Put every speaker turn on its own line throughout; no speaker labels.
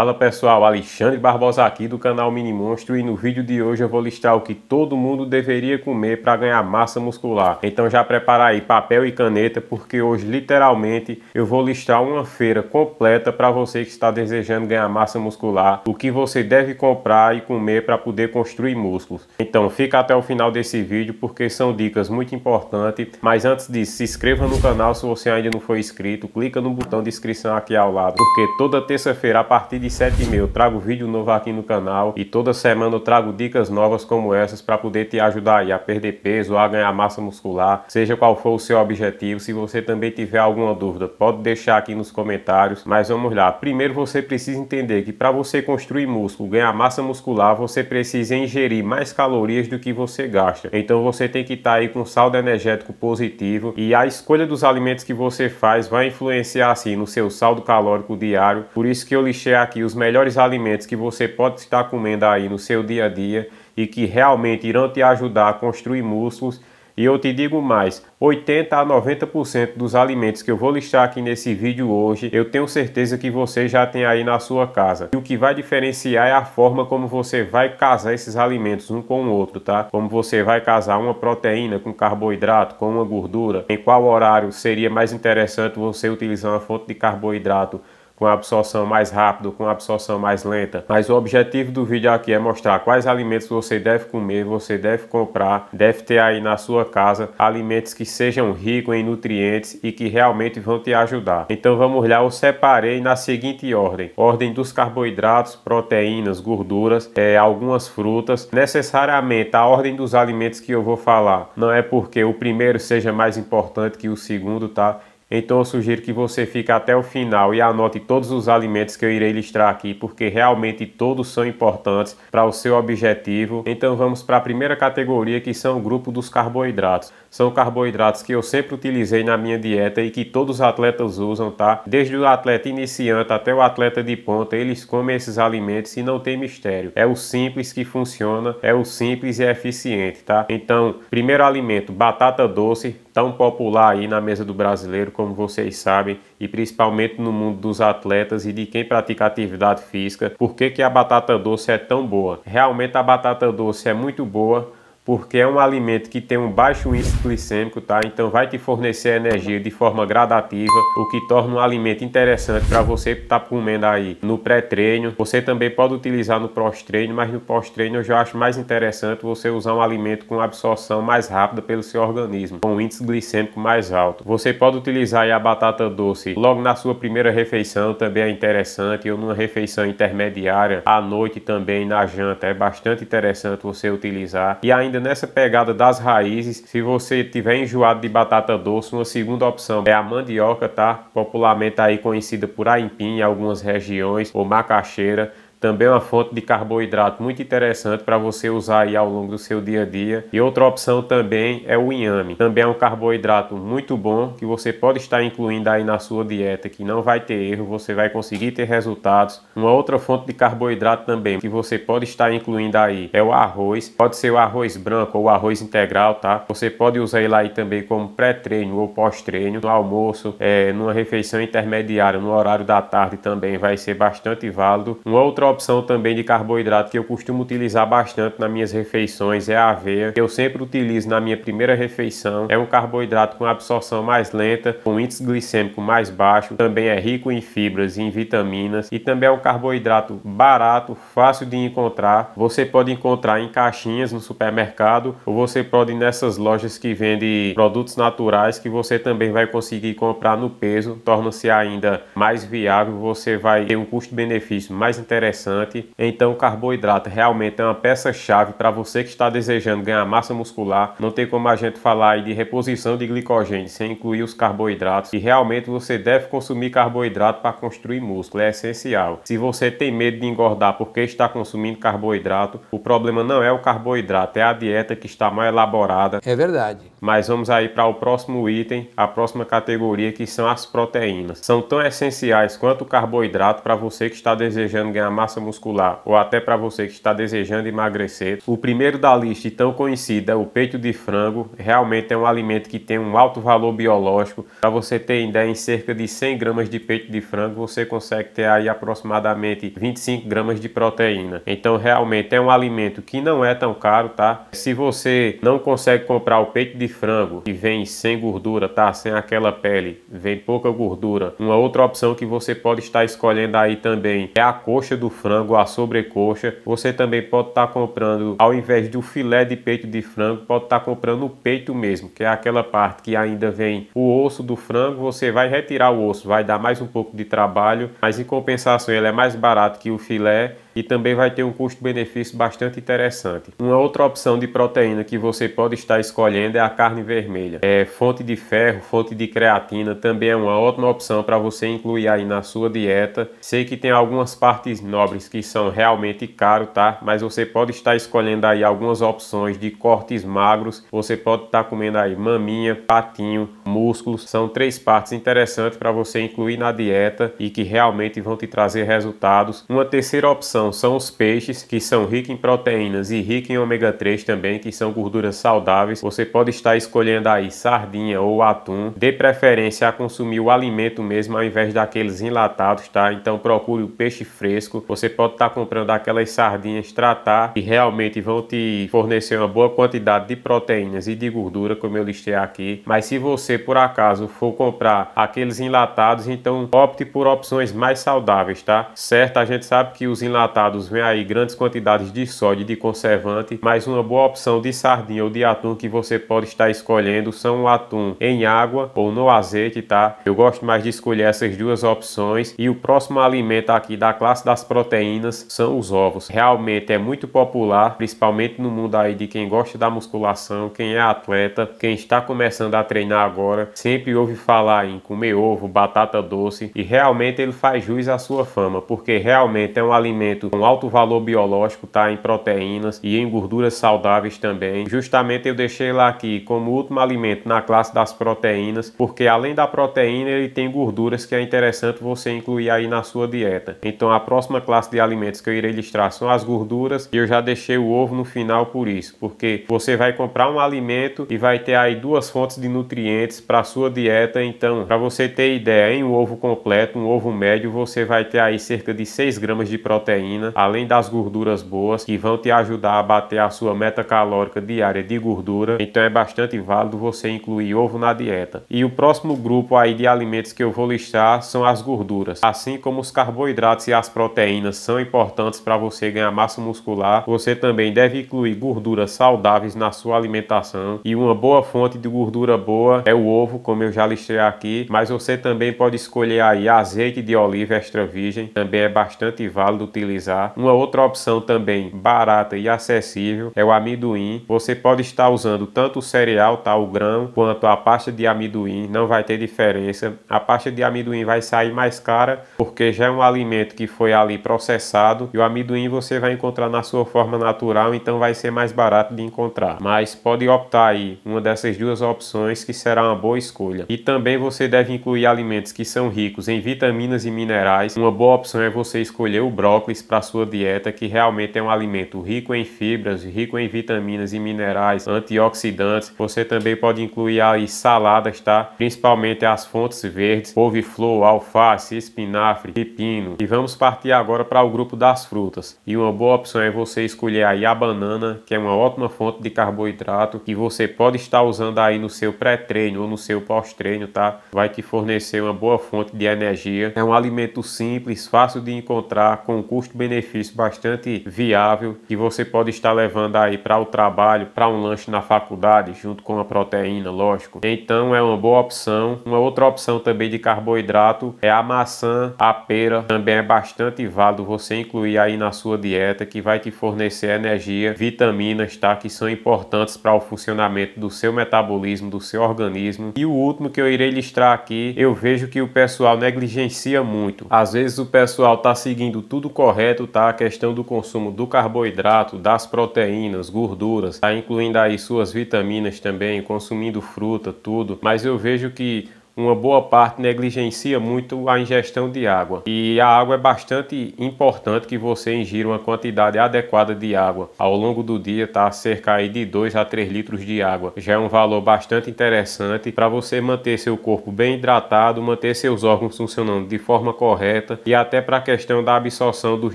Fala pessoal, Alexandre Barbosa aqui do canal Mini Monstro e no vídeo de hoje eu vou listar o que todo mundo deveria comer para ganhar massa muscular. Então já prepara aí papel e caneta porque hoje literalmente eu vou listar uma feira completa para você que está desejando ganhar massa muscular, o que você deve comprar e comer para poder construir músculos. Então fica até o final desse vídeo porque são dicas muito importantes, mas antes disso se inscreva no canal se você ainda não for inscrito, clica no botão de inscrição aqui ao lado, porque toda terça-feira a partir de 7h30 eu trago vídeo novo aqui no canal e toda semana eu trago dicas novas como essas para poder te ajudar a perder peso a ganhar massa muscular, seja qual for o seu objetivo. Se você também tiver alguma dúvida, pode deixar aqui nos comentários. Mas vamos lá. Primeiro você precisa entender que para você construir músculo, ganhar massa muscular, você precisa ingerir mais calorias do que você gasta. Então você tem que estar tá aí com saldo energético positivo e a escolha dos alimentos que você faz vai influenciar assim no seu saldo calórico diário. Por isso que eu lixei aqui aqui os melhores alimentos que você pode estar comendo aí no seu dia a dia e que realmente irão te ajudar a construir músculos. E eu te digo mais, 80 a 90% dos alimentos que eu vou listar aqui nesse vídeo hoje, eu tenho certeza que você já tem aí na sua casa. E o que vai diferenciar é a forma como você vai casar esses alimentos um com o outro, tá? Como você vai casar uma proteína com carboidrato, com uma gordura, em qual horário seria mais interessante você utilizar uma fonte de carboidrato com absorção mais rápida, com absorção mais lenta. Mas o objetivo do vídeo aqui é mostrar quais alimentos você deve comer, você deve comprar, deve ter aí na sua casa alimentos que sejam ricos em nutrientes e que realmente vão te ajudar. Então vamos lá, eu separei na seguinte ordem: ordem dos carboidratos, proteínas, gorduras, é, algumas frutas. Necessariamente a ordem dos alimentos que eu vou falar não é porque o primeiro seja mais importante que o segundo, tá? Então eu sugiro que você fique até o final e anote todos os alimentos que eu irei listar aqui, porque realmente todos são importantes para o seu objetivo. Então vamos para a primeira categoria, que são o grupo dos carboidratos. São carboidratos que eu sempre utilizei na minha dieta e que todos os atletas usam, tá? Desde o atleta iniciante até o atleta de ponta, eles comem esses alimentos e não tem mistério. É o simples que funciona, é o simples e é eficiente, tá? Então, primeiro alimento, batata doce, tão popular aí na mesa do brasileiro, como vocês sabem, e principalmente no mundo dos atletas e de quem pratica atividade física. Por que, que a batata doce é tão boa? Realmente a batata doce é muito boa porque é um alimento que tem um baixo índice glicêmico, tá? Então vai te fornecer energia de forma gradativa, o que torna um alimento interessante para você estar tá comendo aí no pré-treino. Você também pode utilizar no pós-treino, mas no pós-treino eu já acho mais interessante você usar um alimento com absorção mais rápida pelo seu organismo, com um índice glicêmico mais alto. Você pode utilizar a batata doce logo na sua primeira refeição, também é interessante, ou numa refeição intermediária, à noite também na janta, é bastante interessante você utilizar. E ainda ainda nessa pegada das raízes, se você tiver enjoado de batata doce, uma segunda opção é a mandioca, tá? Popularmente aí conhecida por aipim em algumas regiões, ou macaxeira também é uma fonte de carboidrato muito interessante para você usar aí ao longo do seu dia a dia. E outra opção também é o inhame. Também é um carboidrato muito bom que você pode estar incluindo aí na sua dieta, que não vai ter erro, você vai conseguir ter resultados. Uma outra fonte de carboidrato também que você pode estar incluindo aí é o arroz. Pode ser o arroz branco ou o arroz integral, tá? Você pode usar ele aí também como pré-treino ou pós-treino, no almoço, é, numa refeição intermediária, no horário da tarde também vai ser bastante válido. Uma outra opção também de carboidrato que eu costumo utilizar bastante nas minhas refeições é a aveia, que eu sempre utilizo na minha primeira refeição. É um carboidrato com absorção mais lenta, com índice glicêmico mais baixo, também é rico em fibras e em vitaminas e também é um carboidrato barato, fácil de encontrar. Você pode encontrar em caixinhas no supermercado ou você pode ir nessas lojas que vendem produtos naturais que você também vai conseguir comprar no peso, torna-se ainda mais viável, você vai ter um custo-benefício mais interessante interessante. Então, o carboidrato realmente é uma peça-chave para você que está desejando ganhar massa muscular. Não tem como a gente falar aí de reposição de glicogênio sem incluir os carboidratos. E realmente você deve consumir carboidrato para construir músculo, é essencial. Se você tem medo de engordar porque está consumindo carboidrato, o problema não é o carboidrato, é a dieta que está mal elaborada.
É verdade.
Mas vamos aí para o próximo item, a próxima categoria que são as proteínas. São tão essenciais quanto o carboidrato para você que está desejando ganhar massa massa muscular ou até para você que está desejando emagrecer. O primeiro da lista tão conhecido é o peito de frango. Realmente é um alimento que tem um alto valor biológico. Para você ter ideia, em cerca de 100 gramas de peito de frango você consegue ter aí aproximadamente 25 gramas de proteína. Então realmente é um alimento que não é tão caro, tá? Se você não consegue comprar o peito de frango que vem sem gordura, tá? Sem aquela pele, vem pouca gordura. Uma outra opção que você pode estar escolhendo aí também é a coxa do frango, a sobrecoxa. Você também pode estar comprando, ao invés do filé de peito de frango, pode estar comprando o peito mesmo, que é aquela parte que ainda vem o osso do frango. Você vai retirar o osso, vai dar mais um pouco de trabalho, mas em compensação ele é mais barato que o filé e também vai ter um custo-benefício bastante interessante. Uma outra opção de proteína que você pode estar escolhendo é a carne vermelha. É fonte de ferro, fonte de creatina, também é uma ótima opção para você incluir aí na sua dieta. Sei que tem algumas partes nobres que são realmente caro, tá? Mas você pode estar escolhendo aí algumas opções de cortes magros. Você pode estar comendo aí maminha, patinho, músculos. São três partes interessantes para você incluir na dieta e que realmente vão te trazer resultados. Uma terceira opção são, são os peixes, que são ricos em proteínas e ricos em ômega 3 também, que são gorduras saudáveis. Você pode estar escolhendo aí sardinha ou atum, de preferência a consumir o alimento mesmo ao invés daqueles enlatados, tá? Então procure o peixe fresco. Você pode estar comprando aquelas sardinhas tratar e realmente vão te fornecer uma boa quantidade de proteínas e de gordura, como eu listei aqui. Mas se você por acaso for comprar aqueles enlatados, então opte por opções mais saudáveis, tá? Certo? A gente sabe que os enlatados enlatados vem aí grandes quantidades de sódio e de conservante, mas uma boa opção de sardinha ou de atum que você pode estar escolhendo são o atum em água ou no azeite, tá? Eu gosto mais de escolher essas duas opções e o próximo alimento aqui da classe das proteínas são os ovos. Realmente é muito popular, principalmente no mundo aí de quem gosta da musculação, quem é atleta, quem está começando a treinar agora, sempre ouve falar em comer ovo, batata doce e realmente ele faz jus à sua fama, porque realmente é um alimento alimento com alto valor biológico, tá? Em proteínas e em gorduras saudáveis também. Justamente eu deixei lá aqui como último alimento na classe das proteínas, porque além da proteína ele tem gorduras que é interessante você incluir aí na sua dieta. Então a próxima classe de alimentos que eu irei listar são as gorduras e eu já deixei o ovo no final por isso, porque você vai comprar um alimento e vai ter aí duas fontes de nutrientes para sua dieta. Então, para você ter ideia, em um ovo completo, um ovo médio, você vai ter aí cerca de 6 gramas de proteína proteína, além das gorduras boas que vão te ajudar a bater a sua meta calórica diária de gordura. Então é bastante válido você incluir ovo na dieta. E o próximo grupo aí de alimentos que eu vou listar são as gorduras. Assim como os carboidratos e as proteínas são importantes para você ganhar massa muscular, você também deve incluir gorduras saudáveis na sua alimentação. E uma boa fonte de gordura boa é o ovo, como eu já listei aqui, mas você também pode escolher aí azeite de oliva extra virgem, também é bastante válido utilizar utilizar. Uma outra opção também barata e acessível é o amendoim. Você pode estar usando tanto o cereal, tá, o grão, quanto a pasta de amendoim, não vai ter diferença. A pasta de amendoim vai sair mais cara porque já é um alimento que foi ali processado e o amendoim você vai encontrar na sua forma natural, então vai ser mais barato de encontrar. Mas pode optar aí uma dessas duas opções que será uma boa escolha. E também você deve incluir alimentos que são ricos em vitaminas e minerais. Uma boa opção é você escolher o brócolis para a sua dieta, que realmente é um alimento rico em fibras, rico em vitaminas e minerais, antioxidantes. Você também pode incluir aí saladas, tá? Principalmente as fontes verdes, couve-flor, alface, espinafre, pepino. E vamos partir agora para o grupo das frutas. E uma boa opção é você escolher aí a banana, que é uma ótima fonte de carboidrato que você pode estar usando aí no seu pré-treino ou no seu pós-treino, tá? Vai te fornecer uma boa fonte de energia. É um alimento simples, fácil de encontrar, com custo custo-benefício bastante viável que você pode estar levando aí para o trabalho, para um lanche na faculdade, junto com a proteína, lógico. Então é uma boa opção. Uma outra opção também de carboidrato é a maçã, a pera, também é bastante válido você incluir aí na sua dieta, que vai te fornecer energia, vitaminas, tá? Que são importantes para o funcionamento do seu metabolismo, do seu organismo. E o último que eu irei listar aqui, eu vejo que o pessoal negligencia muito. Às vezes o pessoal tá seguindo tudo correto correto tá a questão do consumo do carboidrato, das proteínas, gorduras, tá incluindo aí suas vitaminas também, consumindo fruta, tudo. Mas eu vejo que uma boa parte negligencia muito a ingestão de água. E a água é bastante importante que você ingira uma quantidade adequada de água. Ao longo do dia tá cerca de 2 a 3 litros de água. Já é um valor bastante interessante para você manter seu corpo bem hidratado, manter seus órgãos funcionando de forma correta e até para a questão da absorção dos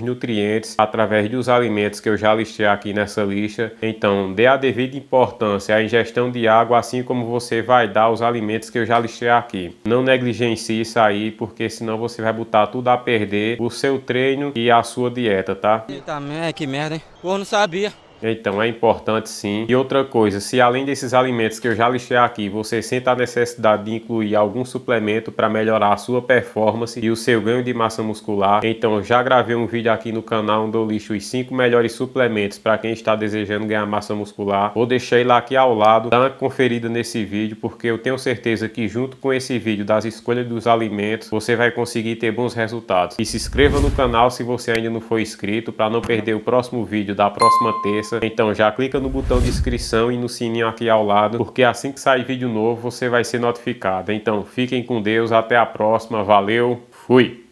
nutrientes através dos alimentos que eu já listei aqui nessa lista. Então, dê a devida importância à ingestão de água, assim como você vai dar os alimentos que eu já listei aqui. Não negligencie isso aí, porque senão você vai botar tudo a perder o seu treino e a sua dieta, tá?
Eita, que merda, hein? Pô, não sabia.
Então é importante sim. E outra coisa, se além desses alimentos que eu já listei aqui, você sente a necessidade de incluir algum suplemento para melhorar a sua performance e o seu ganho de massa muscular, então já gravei um vídeo aqui no canal onde eu listo os 5 melhores suplementos para quem está desejando ganhar massa muscular. Vou deixar ele aqui ao lado, dá uma conferida nesse vídeo, porque eu tenho certeza que junto com esse vídeo das escolhas dos alimentos, você vai conseguir ter bons resultados. E se inscreva no canal se você ainda não for inscrito, para não perder o próximo vídeo da próxima terça então já clica no botão de inscrição e no sininho aqui ao lado, porque assim que sair vídeo novo você vai ser notificado. Então fiquem com Deus, até a próxima, valeu, fui!